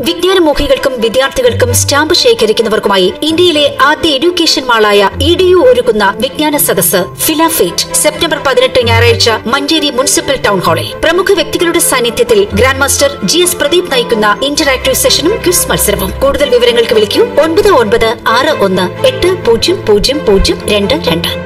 വിജ്ഞാനമോഹികൾക്കും വിദ്യാർത്ഥികൾക്കും സ്റ്റാമ്പ് ശേഖരിക്കുന്നവർക്കുമായി ഇന്ത്യയിലെ ആദ്യ എഡ്യൂക്കേഷൻ മാളായ ഇ ഡി യു ഒരുക്കുന്ന വിജ്ഞാന സദസ് ഫിലാഫേറ്റ്. സെപ്റ്റംബർ പതിനെട്ട് ഞായറാഴ്ച മഞ്ചേരി മുനിസിപ്പൽ ടൗൺ ഹാളിൽ. പ്രമുഖ വ്യക്തികളുടെ സാന്നിധ്യത്തിൽ grand master G S Pradeep നയിക്കുന്ന ഇന്ററാക്ടീവ് സെഷനും ക്വിസ് മത്സരവും. കൂടുതൽ വിവരങ്ങൾക്ക് വിളിക്കൂ ഒൻപത് ഒൻപത് ആറ് ഒന്ന് എട്ട് പൂജ്യം പൂജ്യം പൂജ്യം രണ്ട് രണ്ട്.